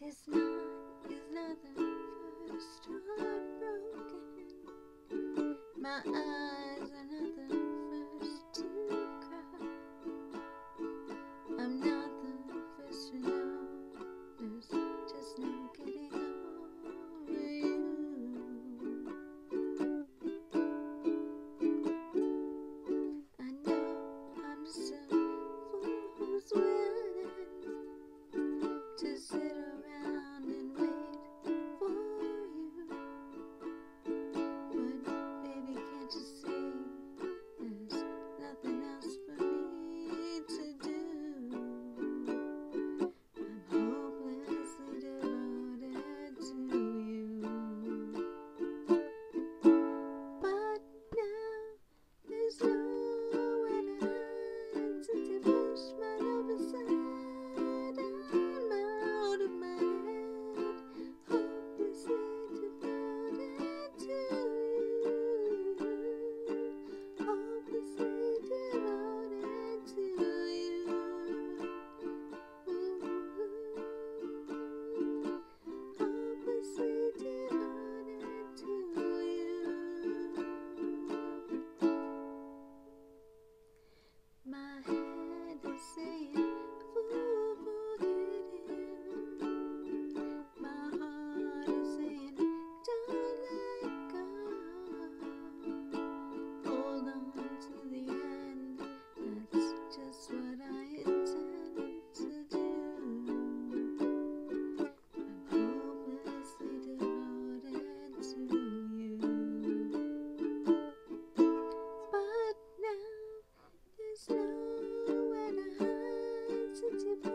Cause mine is not the first heart broken. My 自己。